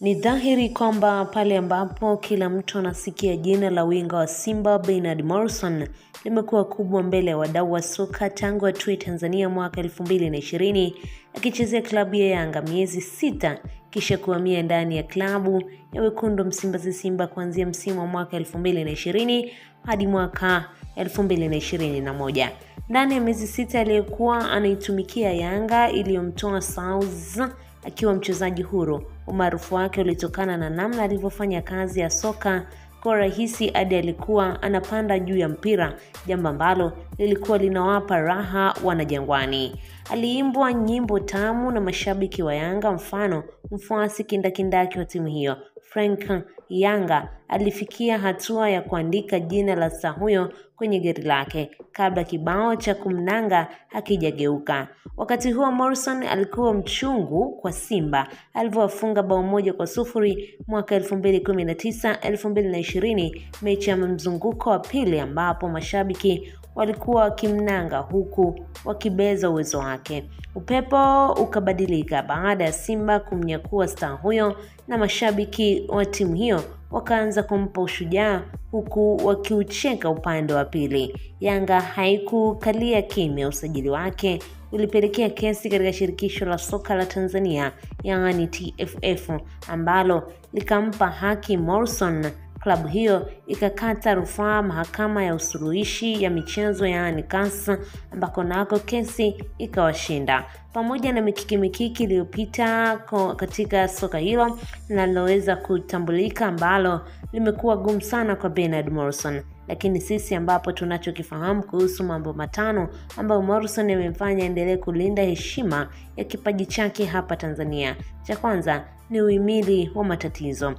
Ni dhahiri kwamba pale ambapo kila mtu anasikia jina la winga wa Simba Bernard Morrison limekuwa kubwa mbele ya wadau wa soka tangu atue Tanzania mwaka 2020 akichezea klabu ya Yanga miezi sita kisha kuhamia ndani ya klabu ya wekundu Msimbazi Simba kuanzia msimu wa mwaka 2020 hadi mwaka 2021. Ndani ya miezi sita aliyekuwa anaitumikia Yanga iliyomtoa Saus akiwa mchezaji huru. Umaarufu wake ulitokana na namna alivyofanya kazi ya soka kwa rahisi hadi alikuwa anapanda juu ya mpira, jambo ambalo lilikuwa linawapa raha wanajangwani. Aliimbwa nyimbo tamu na mashabiki wa Yanga, mfano mfuasi kindakindaki wa timu hiyo Frank Yanga alifikia hatua ya kuandika jina la saa huyo kwenye gari lake kabla kibao cha kumnanga hakijageuka. Wakati huo Morrison alikuwa mchungu kwa Simba alivyowafunga bao moja kwa sufuri mwaka 2019 2020, mechi ya mzunguko wa pili ambapo mashabiki walikuwa wakimnanga huku wakibeza uwezo wake. Upepo ukabadilika baada ya Simba kumnyakua staa huyo na mashabiki wa timu hiyo wakaanza kumpa ushujaa huku wakiucheka upande wa pili. Yanga haikukalia kimya. Usajili wake ulipelekea kesi katika shirikisho la soka la Tanzania yaani TFF ambalo likampa haki Morrison. Klabu hiyo ikakata rufaa mahakama ya usuluhishi ya michezo yaani CAS ambako nako kesi ikawashinda. Pamoja na mikiki mikiki iliyopita katika soka hilo linaloweza kutambulika ambalo limekuwa gumu sana kwa Bernard Morrison, lakini sisi ambapo tunachokifahamu kuhusu mambo matano ambayo Morrison amemfanya endelee kulinda heshima ya kipaji chake hapa Tanzania. Cha kwanza ni uhimili wa matatizo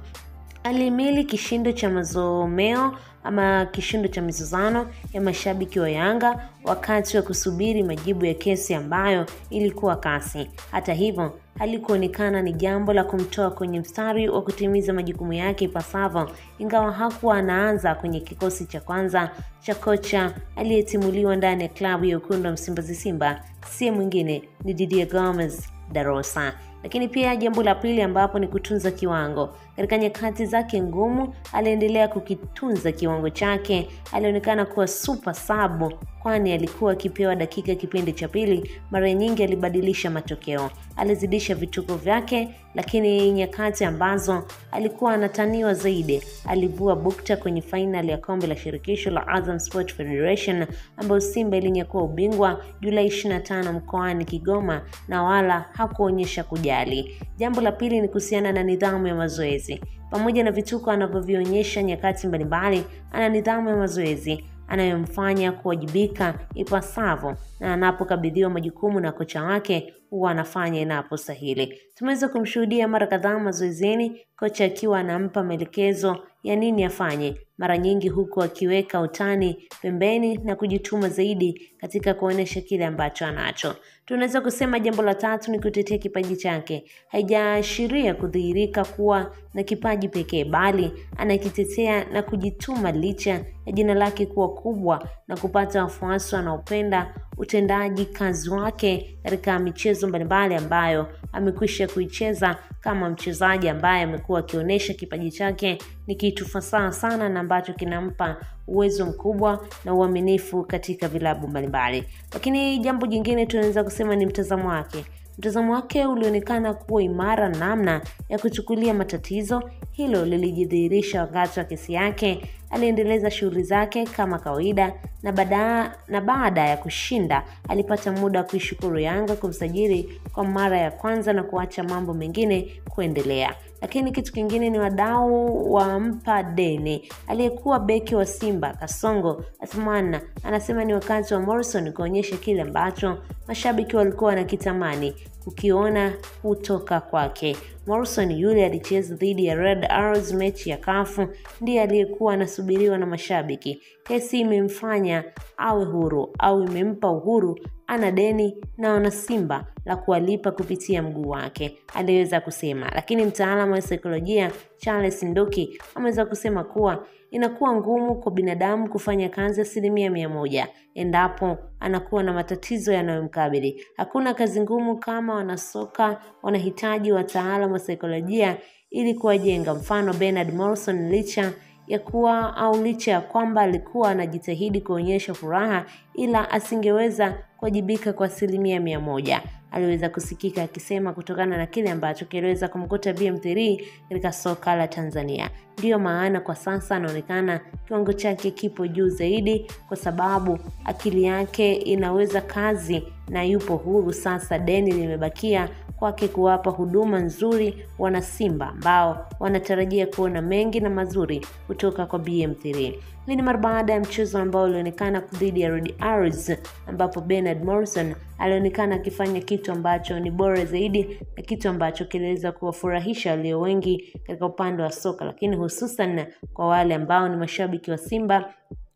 alihimili kishindo cha mazomeo ama kishindo cha mizozano ya mashabiki wa Yanga wakati wa kusubiri majibu ya kesi ambayo ilikuwa kasi. Hata hivyo, halikuonekana ni jambo la kumtoa kwenye mstari wa kutimiza majukumu yake ipasavyo, ingawa hakuwa anaanza kwenye kikosi cha kwanza cha kocha aliyetimuliwa ndani ya klabu ya wekundu wa Msimbazi Simba, si mwingine ni Didier Gomes da Rosa. Lakini pia jambo la pili ambapo ni kutunza kiwango. Katika nyakati zake ngumu, aliendelea kukitunza kiwango chake. Alionekana kuwa super sub, kwani alikuwa akipewa dakika kipindi cha pili. Mara nyingi alibadilisha matokeo, alizidisha vituko vyake, lakini nyakati ambazo alikuwa anataniwa zaidi, alivua bukta kwenye fainali ya kombe la shirikisho la Azam Sport Federation ambayo Simba ilinyakua ubingwa Julai 25 mkoani Kigoma, na wala hakuonyesha kujali. Jambo la pili ni kuhusiana na nidhamu ya mazoezi. Pamoja na vituko anavyovionyesha nyakati mbalimbali, ana nidhamu ya mazoezi anayomfanya kuwajibika ipasavyo, na anapokabidhiwa majukumu na kocha wake huwa anafanya inapostahili. Tumeweza kumshuhudia mara kadhaa mazoezini, kocha akiwa anampa maelekezo ya nini afanye, mara nyingi huku akiweka utani pembeni na kujituma zaidi katika kuonyesha kile ambacho anacho. Tunaweza kusema jambo la tatu ni kutetea kipaji chake. Haijaashiria kudhihirika kuwa na kipaji pekee, bali anakitetea na kujituma licha ya jina lake kuwa kubwa na kupata wafuasi wanaopenda utendaji kazi wake katika michezo mbalimbali ambayo amekwisha kuicheza kama mchezaji ambaye amekuwa akionyesha kipaji chake ni kitu fasaha sana na ambacho kinampa uwezo mkubwa na uaminifu katika vilabu mbalimbali. Lakini jambo jingine tunaweza kusema ni mtazamo wake. Mtazamo wake ulionekana kuwa imara namna ya kuchukulia matatizo. Hilo lilijidhihirisha wakati wa kesi yake. Aliendeleza shughuli zake kama kawaida na baada, na baada ya kushinda alipata muda wa kuishukuru Yanga kumsajili kwa mara ya kwanza na kuacha mambo mengine kuendelea. Lakini kitu kingine ni wadau wa mpa deni. Aliyekuwa beki wa Simba Kasongo Athmana anasema ni wakati wa Morrison kuonyesha kile ambacho mashabiki walikuwa wanakitamani kukiona kutoka kwake. Morrison yule alicheza dhidi ya Red Arrows mechi ya kafu ndiye aliyekuwa anasubiriwa na mashabiki. Kesi imemfanya awe huru au imempa uhuru ana deni na wanasimba la kuwalipa kupitia mguu wake, aliweza kusema. Lakini mtaalamu wa saikolojia Charles Nduki ameweza kusema kuwa inakuwa ngumu kwa binadamu kufanya kazi asilimia mia moja endapo anakuwa na matatizo yanayomkabili. Hakuna kazi ngumu kama wanasoka wanahitaji wataalamu wa saikolojia ili kuwajenga. Mfano, Bernard Morrison licha ya kuwa au licha ya kwamba alikuwa anajitahidi kuonyesha furaha, ila asingeweza kuwajibika kwa asilimia mia moja. Aliweza kusikika akisema kutokana na kile ambacho kiliweza kumkuta BM3 katika soka la Tanzania. Ndiyo maana kwa sasa anaonekana kiwango chake kipo juu zaidi, kwa sababu akili yake inaweza kazi na yupo huru sasa. Deni limebakia kwake kuwapa huduma nzuri wana Simba ambao wanatarajia kuona mengi na mazuri kutoka kwa BM3. Hii ni mara baada ya mchezo ambao ulionekana dhidi ya Red Arrows ambapo Bernard Morrison alionekana akifanya kitu ambacho ni bora zaidi na kitu ambacho kiliweza kuwafurahisha walio wengi katika upande wa soka, lakini hususan kwa wale ambao ni mashabiki wa Simba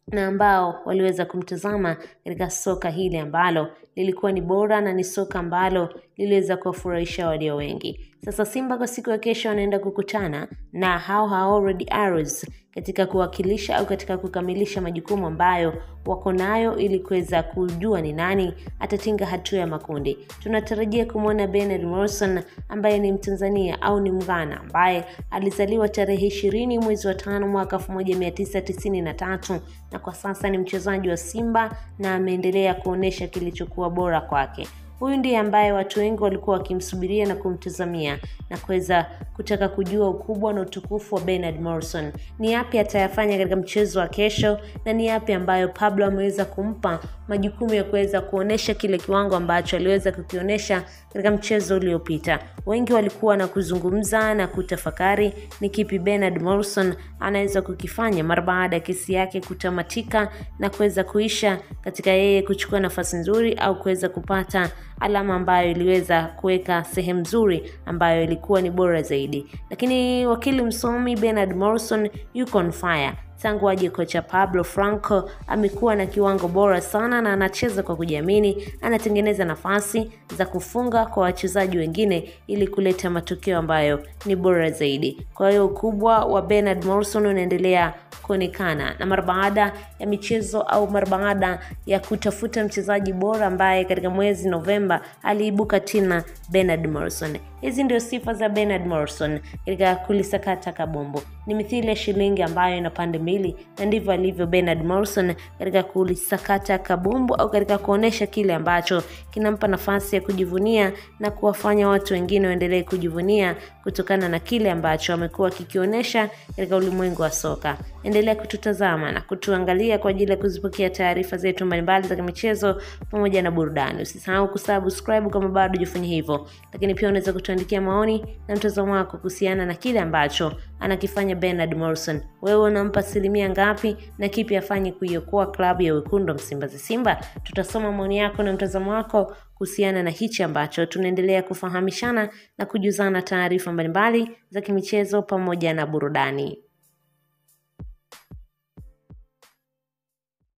na ambao waliweza kumtazama katika soka hili ambalo lilikuwa ni bora na ni soka ambalo liliweza kuwafurahisha walio wengi. Sasa Simba kwa siku ya kesho wanaenda kukutana na hao hao Red Arrows katika kuwakilisha au katika kukamilisha majukumu ambayo wako nayo ili kuweza kujua ni nani atatinga hatua ya makundi. Tunatarajia kumwona Bernard Morrison ambaye ni Mtanzania au ni Mghana ambaye alizaliwa tarehe ishirini mwezi wa tano mwaka 1993 na kwa sasa ni mchezaji wa Simba na ameendelea kuonyesha kilichokuwa bora kwake. Huyu ndiye ambaye watu wengi walikuwa wakimsubiria na kumtazamia na kuweza kutaka kujua ukubwa na utukufu wa Bernard Morrison. Ni yapi atayafanya katika mchezo wa kesho na ni yapi ambayo Pablo ameweza kumpa majukumu ya kuweza kuonesha kile kiwango ambacho aliweza kukionyesha katika mchezo uliopita. Wengi walikuwa na kuzungumza na kutafakari ni kipi Bernard Morrison anaweza kukifanya mara baada ya kesi yake kutamatika na kuweza kuisha katika yeye kuchukua nafasi nzuri au kuweza kupata alama ambayo iliweza kuweka sehemu nzuri ambayo ilikuwa ni bora zaidi. Lakini wakili msomi Bernard Morrison yuko on fire tangu aje kocha Pablo Franco amekuwa na kiwango bora sana na anacheza kwa kujiamini, anatengeneza nafasi za kufunga kwa wachezaji wengine ili kuleta matokeo ambayo ni bora zaidi. Kwa hiyo ukubwa wa Bernard Morrison unaendelea kuonekana na mara baada ya michezo au mara baada ya kutafuta mchezaji bora ambaye katika mwezi Novemba aliibuka tena Bernard Morrison. Hizi ndio sifa za Bernard Morrison katika kulisakata kabombo Ni mithili ya shilingi ambayo ina pande mbili, na ndivyo alivyo Bernard Morrison katika kulisakata kabumbu au katika kuonesha kile ambacho kinampa nafasi ya kujivunia na kuwafanya watu wengine waendelee kujivunia kutokana na kile ambacho amekuwa kikionyesha katika ulimwengu wa soka. Endelea kututazama na kutuangalia kwa ajili ya kuzipokea taarifa zetu mbalimbali za michezo pamoja na burudani. Usisahau kusubscribe kama bado hujafanya hivyo, lakini pia unaweza kutuandikia maoni na mtazamo wako kuhusiana na kile ambacho anakifanya Bernard Morrison. Wewe unampa asilimia ngapi na kipi afanye kuiokoa klabu ya wekundu wa Msimbazi Simba? Tutasoma maoni yako na mtazamo wako kuhusiana na hichi ambacho tunaendelea kufahamishana na kujuzana taarifa mbalimbali za kimichezo pamoja na burudani.